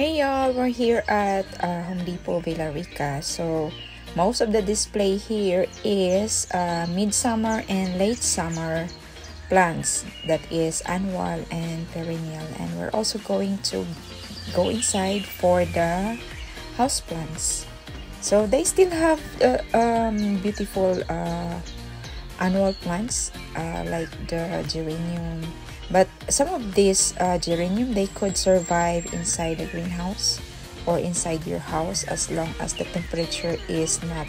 Hey y'all, we're here at uh, Home Depot Villa Rica. So most of the display here is uh, midsummer and late summer plants that is annual and perennial. And we're also going to go inside for the house plants so they still have uh, um, beautiful uh, annual plants uh, like the geranium but some of these uh, geranium they could survive inside the greenhouse or inside your house as long as the temperature is not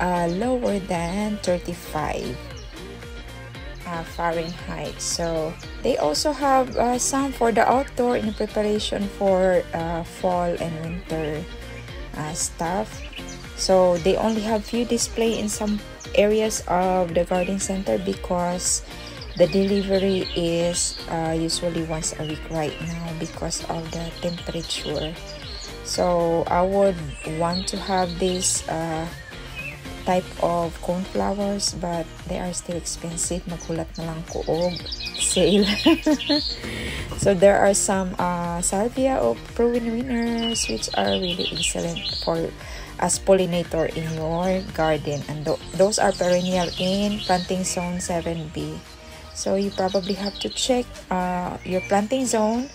uh, lower than 35 uh, Fahrenheit. So they also have uh, some for the outdoor in preparation for uh, fall and winter uh, stuff. So they only have few display in some areas of the garden center because the delivery is uh, usually once a week right now because of the temperature. So I would want to have this uh, type of cornflowers but they are still expensive. Magulat na lang kuog sale. so there are some uh, salvia of proven winners which are really excellent for as pollinator in your garden and th those are perennial in planting zone 7B. So you probably have to check uh, your planting zone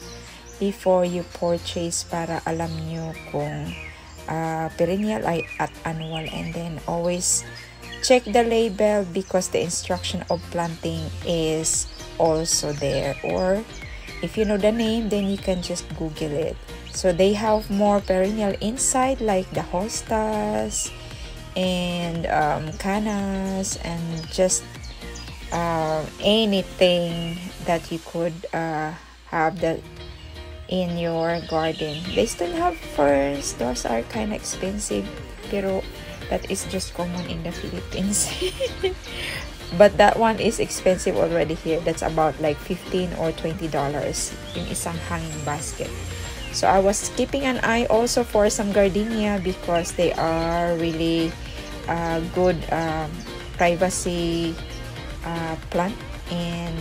before you purchase para alam nyo kung uh, perennial at annual. And then always check the label because the instruction of planting is also there. Or if you know the name then you can just google it. So they have more perennial inside like the hostas and um, canas and just uh, anything that you could uh, have that in your garden. They still have ferns. Those are kind of expensive. Pero that is just common in the Philippines. but that one is expensive already here. That's about like 15 or 20 dollars in isang hanging basket. So I was keeping an eye also for some gardenia because they are really uh, good um, privacy uh, plant and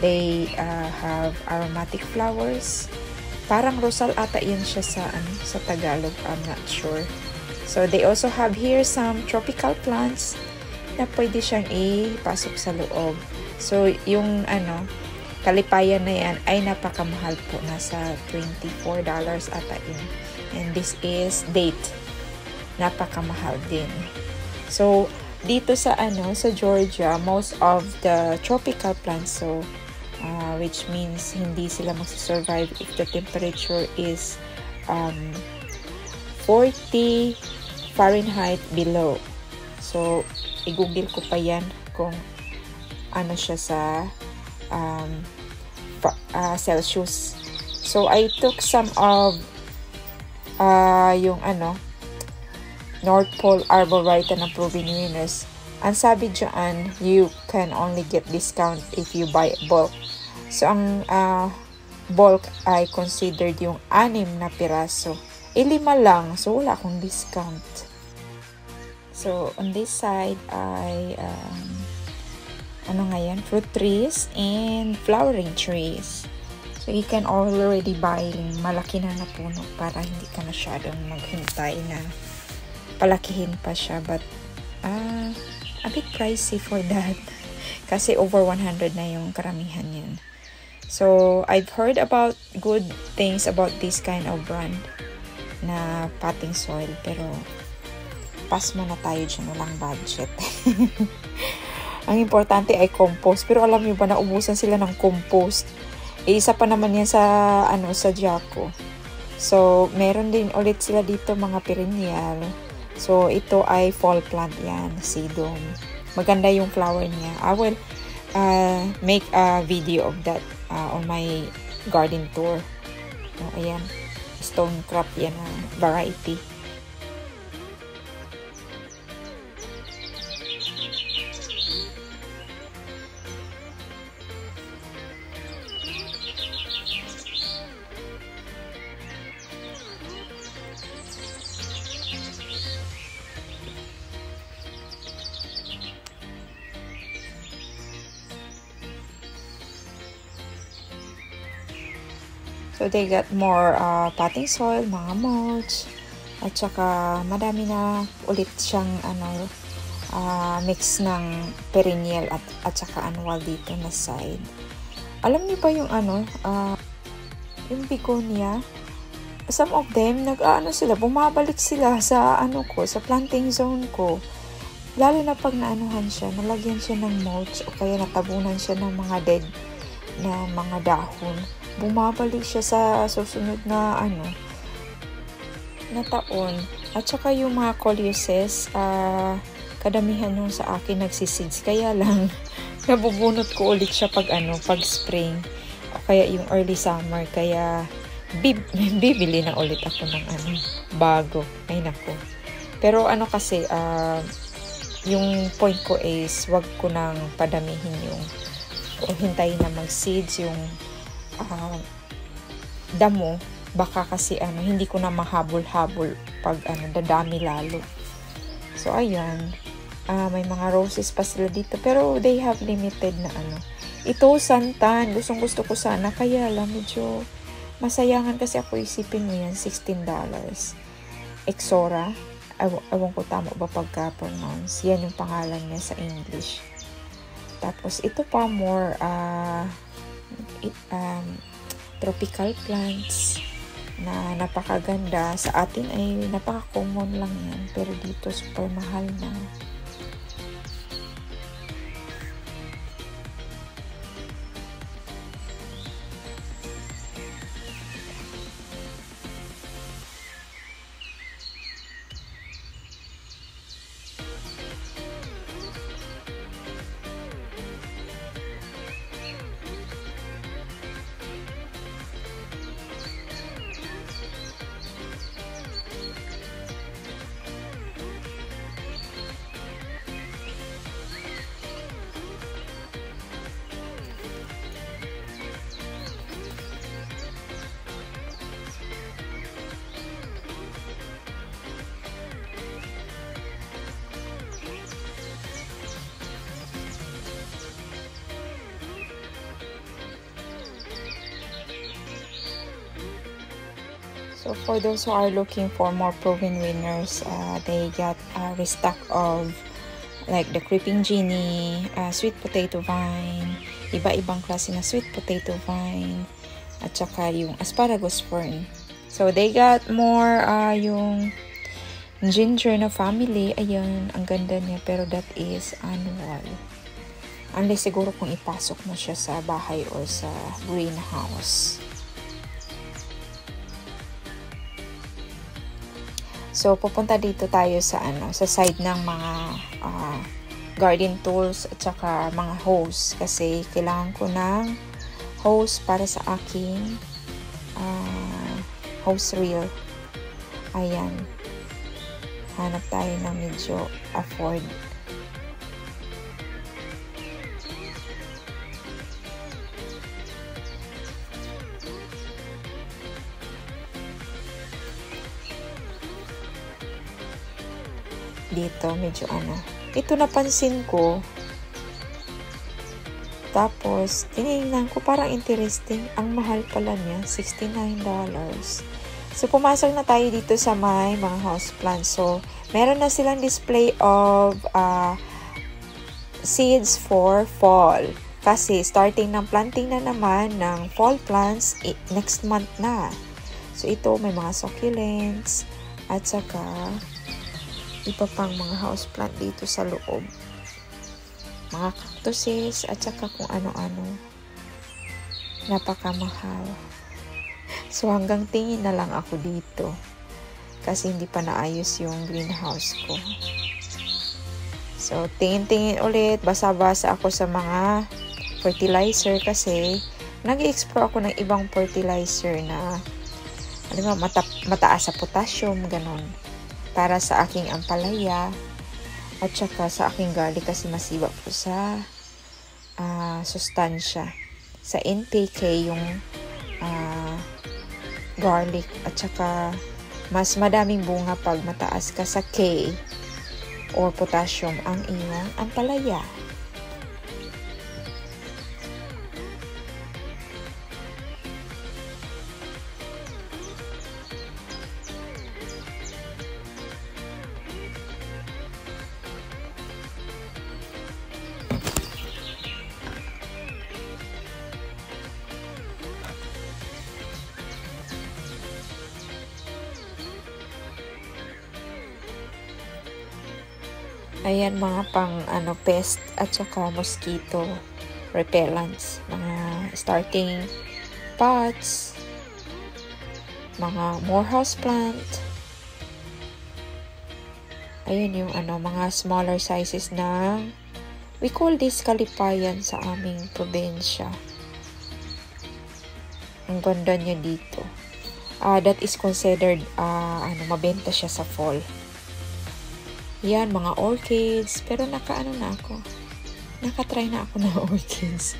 they uh, have aromatic flowers Parang rosal ata yan siya sa, ano, sa Tagalog. I'm not sure. So, they also have here some tropical plants na pwede siyang ipasok sa loob. So, yung ano, kalipayan na yan ay napakamahal po. Nasa $24 ata yun. And this is date. Napakamahal din. So, dito sa ano, sa Georgia, most of the tropical plants, so uh, which means hindi sila magsasurvive if the temperature is um, 40 Fahrenheit below. So, i-google ko pa yan kung ano siya sa um, uh, Celsius. So, I took some of uh, yung ano, North Pole Arborvitae ng Proven Winners. Ang sabi dyan, you can only get discount if you buy bulk. So, ang uh, bulk ay considered yung anim na piraso. E, lima lang. So, wala akong discount. So, on this side ay um, ano nga yan? Fruit trees and flowering trees. So, you can already buy malaki na na puno para hindi ka masyadong maghintay na palakihin pa siya. But, uh, a bit pricey for that. Kasi over 100 na yung karamihan yan. So, I've heard about good things about this kind of brand na potting soil. Pero, pass mo na tayo dyan. Walang budget. Ang importante ay compost. Pero alam niyo ba na umusan sila ng compost? E, isa pa naman yan sa, ano, sa Jaco. So, meron din ulit sila dito mga perennial. So, ito ay fall plant yan. Sedum. Maganda yung flower niya. I will uh, make a video of that uh, on my garden tour. So, ayan, stone crop yan na variety. They got more uh, potting soil, mga mulch, at saka madami na ulit siyang ano, uh, mix ng perennial at, at saka annual dito na side. Alam niyo ba yung ano, uh, yung begonia, some of them, nag-ano sila, bumabalik sila sa ano ko, sa planting zone ko. Lalo na pag naanuhan siya, nalagyan siya ng mulch o kaya natabunan siya ng mga dead na mga dahon bumabalik siya sa susunod na ano na taon. At saka yung mga coleuses, uh, kadamihan nung sa akin nagsisids. Kaya lang, nabubunot ko ulit siya pag ano, pag spring. Kaya yung early summer. Kaya, bib bibili na ulit ako ng ano, bago. Ay nako. Pero ano kasi, uh, yung point ko is, wag ko nang padamihin yung, o hintayin na mag-seeds yung uh, damo, baka kasi ano, hindi ko na mahabol-habol pag ano, dadami lalo. So, ayan. Uh, may mga roses pa sila dito. Pero they have limited na ano. Ito, santan. Gustong gusto ko sana. Kaya lang, medyo masayangan kasi ako isipin mo yan. $16. Exora. Ew ewan ko tama ba pagka-pronounce. Yan yung pangalan niya sa English. Tapos, ito pa more, uh, um, tropical plants na napakaganda. Sa atin ay napaka-common lang yan. Pero dito super mahal na. So for those who are looking for more proven winners, uh, they got a restock of like the creeping genie, uh, sweet potato vine, iba-ibang klase na sweet potato vine, at saka yung asparagus fern. So they got more uh, yung ginger na family. Ayan, ang ganda niya pero that is annual. Unless siguro kung ipasok mo siya sa bahay or sa greenhouse. So, pupunta dito tayo sa ano, sa side ng mga uh, garden tools at saka mga hose kasi kailangan ko ng hose para sa aking uh, hose reel. Ayan. Hanap tayo ng medyo afford dito, medyo ano. Ito napansin ko. Tapos, tinignan ko, parang interesting. Ang mahal pala niya, $69. So, pumasok na tayo dito sa may mga house plants. So, meron na silang display of uh, seeds for fall. Kasi, starting ng planting na naman ng fall plants next month na. So, ito may mga succulents at saka iba pang mga houseplant dito sa loob. Mga cactuses at saka kung ano-ano. Napakamahal. So hanggang tingin na lang ako dito. Kasi hindi pa naayos yung greenhouse ko. So tingin-tingin ulit. Basa-basa ako sa mga fertilizer kasi nag-explore ako ng ibang fertilizer na ano ba, mata mataas sa potassium, ganon para sa aking ampalaya at saka sa aking garlic kasi masiba po sa uh, sustansya. Sa NPK yung uh, garlic at saka mas madaming bunga pag mataas ka sa K or potassium ang iyong ampalaya. Ayan mga pang ano pest at saka mosquito repellents. Mga starting pots, mga more house plant. Ayun yung ano, mga smaller sizes ng we call this kalipayan sa aming probinsya. Ang ganda niya dito. Uh, that is considered uh, ano, mabenta siya sa fall. Yan, mga orchids. Pero naka-ano na ako. Naka-try na ako ng orchids.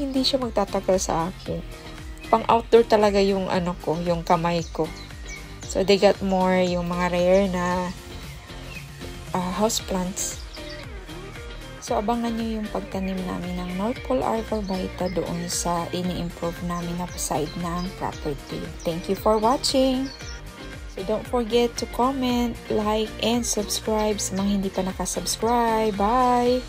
Hindi siya magtatagal sa akin. Pang outdoor talaga yung ano ko, yung kamay ko. So, they got more yung mga rare na uh, houseplants. So, abangan nyo yung pagtanim namin ng North Pole Arborvitae doon sa ini-improve namin na side ng property. Thank you for watching! So don't forget to comment, like, and subscribe sa mga hindi pa nakasubscribe. Bye!